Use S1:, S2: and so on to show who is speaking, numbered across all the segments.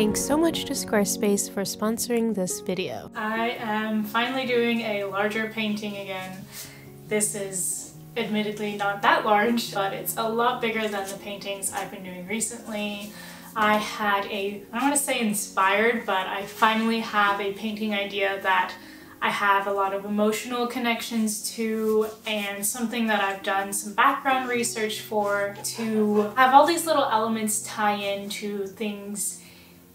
S1: Thanks so much to Squarespace for sponsoring this video.
S2: I am finally doing a larger painting again. This is admittedly not that large, but it's a lot bigger than the paintings I've been doing recently. I had a, I don't want to say inspired, but I finally have a painting idea that I have a lot of emotional connections to and something that I've done some background research for to have all these little elements tie into things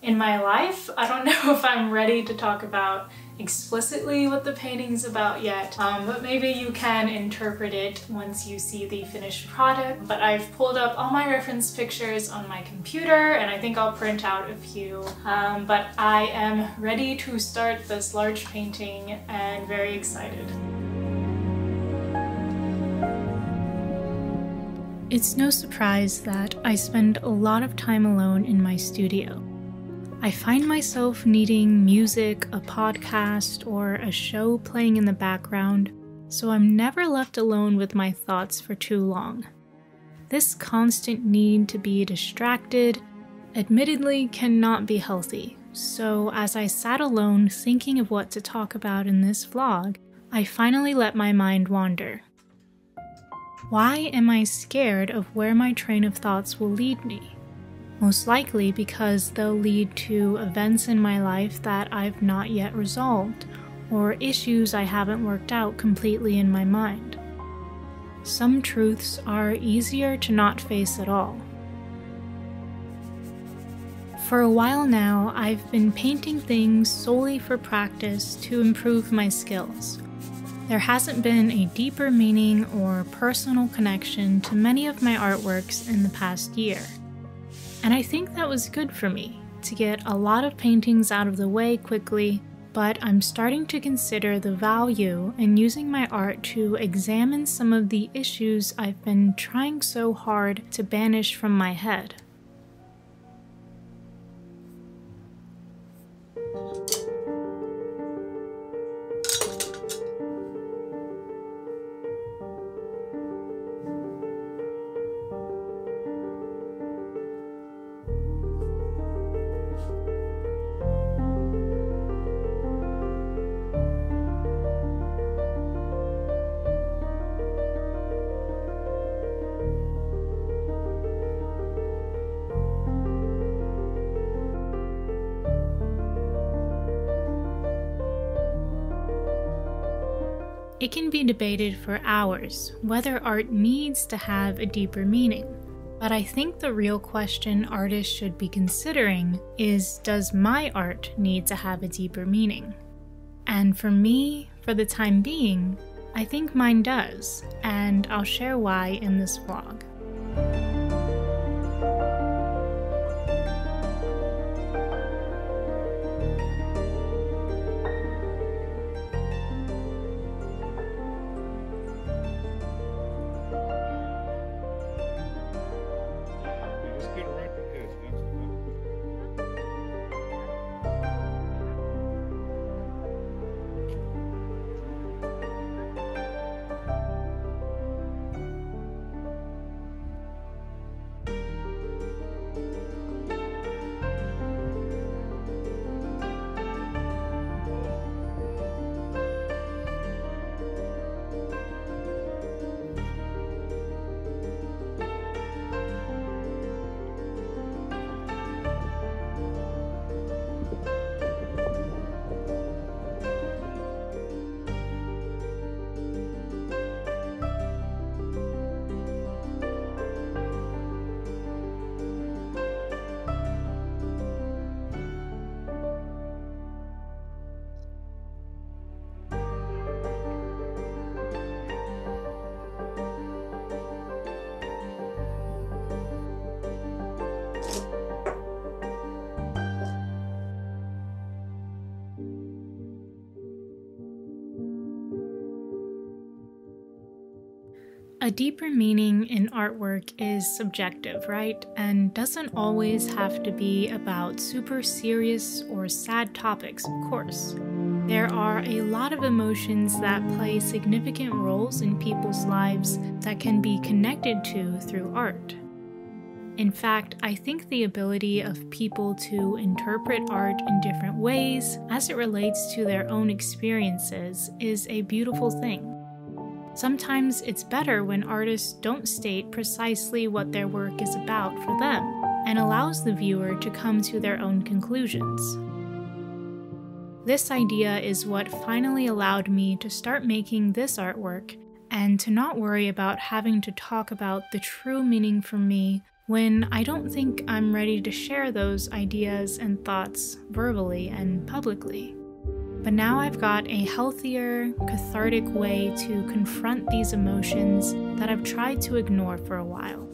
S2: in my life. I don't know if I'm ready to talk about explicitly what the painting's about yet, um, but maybe you can interpret it once you see the finished product. But I've pulled up all my reference pictures on my computer and I think I'll print out a few. Um, but I am ready to start this large painting and very excited. It's no surprise that I spend a lot of time alone in my studio. I find myself needing music, a podcast, or a show playing in the background, so I'm never left alone with my thoughts for too long. This constant need to be distracted, admittedly, cannot be healthy, so as I sat alone thinking of what to talk about in this vlog, I finally let my mind wander. Why am I scared of where my train of thoughts will lead me? Most likely because they'll lead to events in my life that I've not yet resolved, or issues I haven't worked out completely in my mind. Some truths are easier to not face at all. For a while now, I've been painting things solely for practice to improve my skills. There hasn't been a deeper meaning or personal connection to many of my artworks in the past year. And I think that was good for me to get a lot of paintings out of the way quickly, but I'm starting to consider the value in using my art to examine some of the issues I've been trying so hard to banish from my head. It can be debated for hours whether art needs to have a deeper meaning. But I think the real question artists should be considering is Does my art need to have a deeper meaning? And for me, for the time being, I think mine does, and I'll share why in this vlog. A deeper meaning in artwork is subjective, right? And doesn't always have to be about super serious or sad topics, of course. There are a lot of emotions that play significant roles in people's lives that can be connected to through art. In fact, I think the ability of people to interpret art in different ways as it relates to their own experiences is a beautiful thing. Sometimes it's better when artists don't state precisely what their work is about for them and allows the viewer to come to their own conclusions. This idea is what finally allowed me to start making this artwork and to not worry about having to talk about the true meaning for me when I don't think I'm ready to share those ideas and thoughts verbally and publicly. But now I've got a healthier, cathartic way to confront these emotions that I've tried to ignore for a while.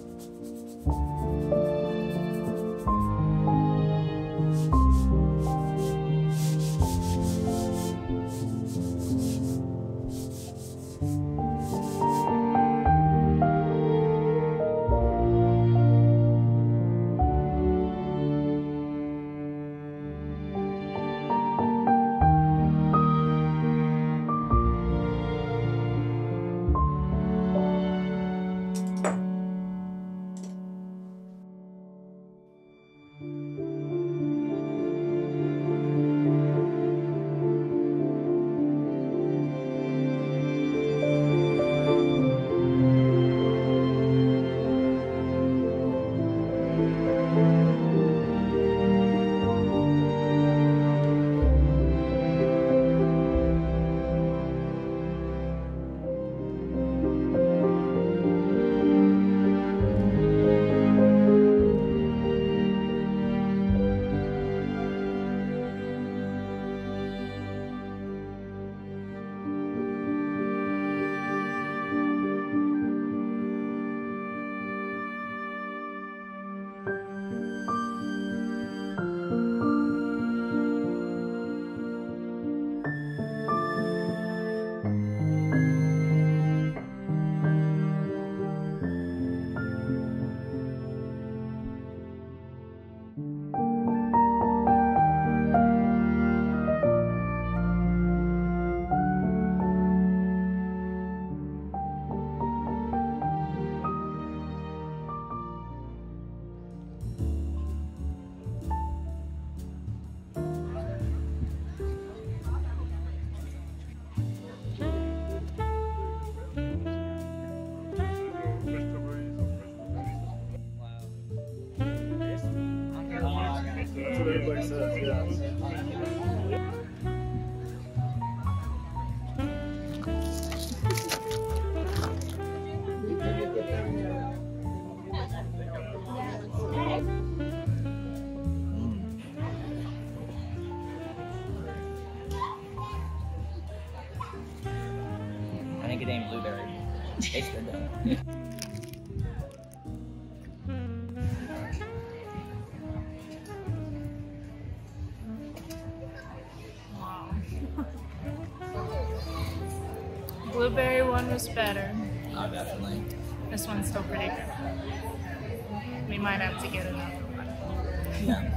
S3: I think it ain't blueberry. It's good though.
S2: One was better.
S3: Oh, definitely.
S2: This one's still pretty good. We might have to get another one.
S3: Yeah.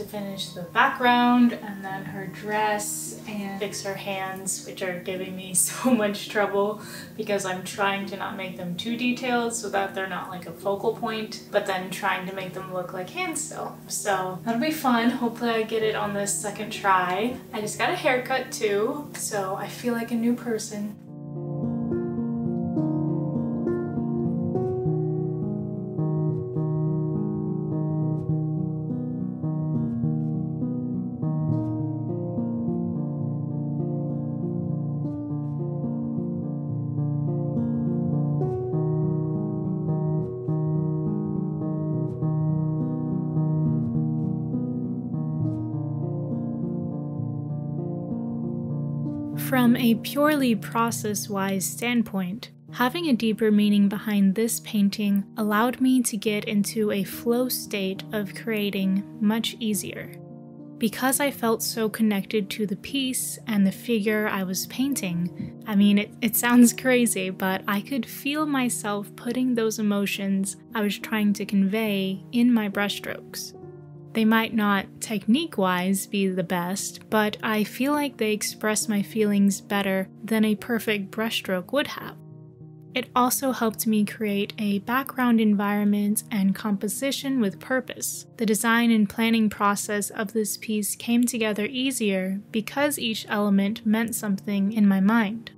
S4: To finish the background and then her dress and fix her hands, which are giving me so much trouble because I'm trying to not make them too detailed so that they're not like a focal point, but then trying to make them look like hands still. So that'll be fun. Hopefully I get it on this second try. I just got a haircut too, so I feel like a new person.
S2: From a purely process wise standpoint, having a deeper meaning behind this painting allowed me to get into a flow state of creating much easier. Because I felt so connected to the piece and the figure I was painting, I mean, it, it sounds crazy, but I could feel myself putting those emotions I was trying to convey in my brushstrokes. They might not, technique wise, be the best, but I feel like they express my feelings better than a perfect brushstroke would have. It also helped me create a background environment and composition with purpose. The design and planning process of this piece came together easier because each element meant something in my mind.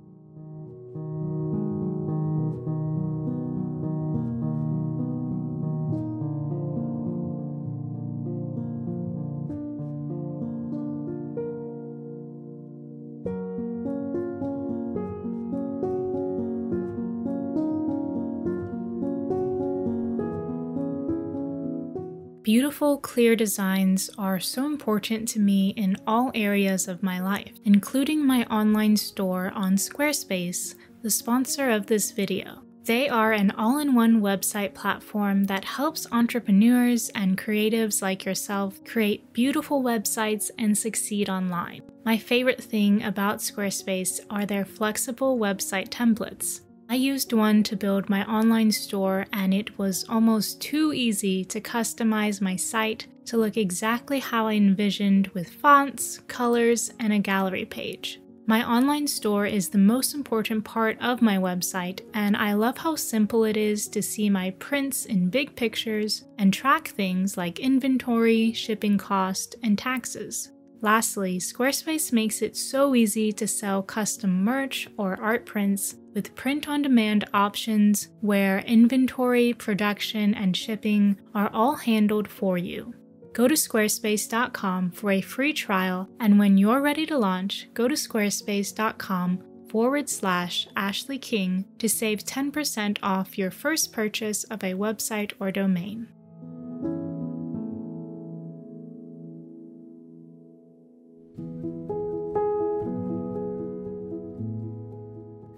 S2: Beautiful, clear designs are so important to me in all areas of my life, including my online store on Squarespace, the sponsor of this video. They are an all in one website platform that helps entrepreneurs and creatives like yourself create beautiful websites and succeed online. My favorite thing about Squarespace are their flexible website templates. I used one to build my online store, and it was almost too easy to customize my site to look exactly how I envisioned with fonts, colors, and a gallery page. My online store is the most important part of my website, and I love how simple it is to see my prints in big pictures and track things like inventory, shipping cost, and taxes. Lastly, Squarespace makes it so easy to sell custom merch or art prints with print on demand options where inventory, production, and shipping are all handled for you. Go to squarespace.com for a free trial, and when you're ready to launch, go to squarespace.com forward slash Ashleigh King to save 10% off your first purchase of a website or domain.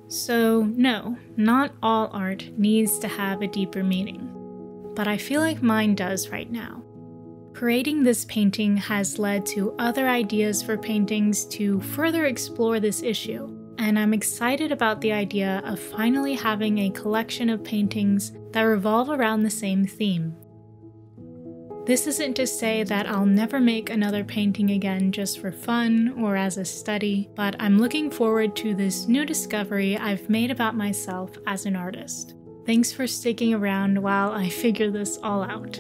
S2: So, no, not all art needs to have a deeper meaning. But I feel like mine does right now. Creating this painting has led to other ideas for paintings to further explore this issue, and I'm excited about the idea of finally having a collection of paintings that revolve around the same theme this isn't to say that I'll never make another painting again just for fun or as a study, but I'm looking forward to this new discovery I've made about myself as an artist. Thanks for sticking around while I figure this all out.